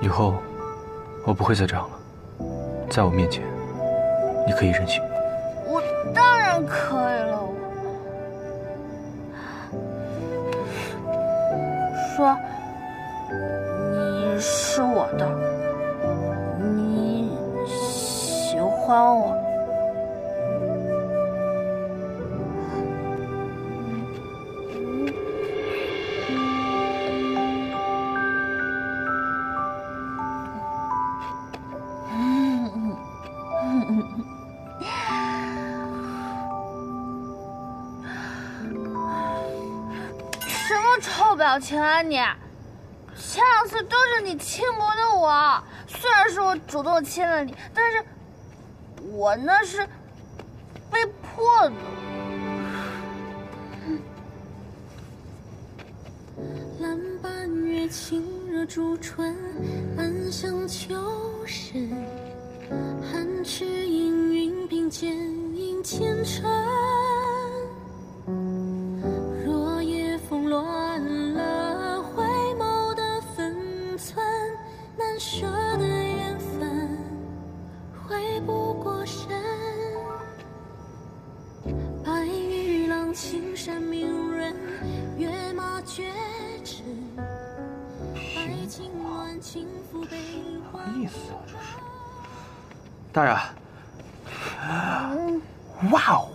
以后我不会再这样了，在我面前，你可以任性。我当然可以了。说，你是我的，你喜欢我。臭表情啊你！前两次都是你轻薄的我，虽然是我主动亲了你，但是我那是被迫的。蓝半月清热朱唇，暗香秋深。寒池氤氲，并肩映前尘。舍的缘分回不过神。白玉郎青山明润，跃马绝尘。白金鸾轻抚悲欢。意思啊，这是。大人，哇哦！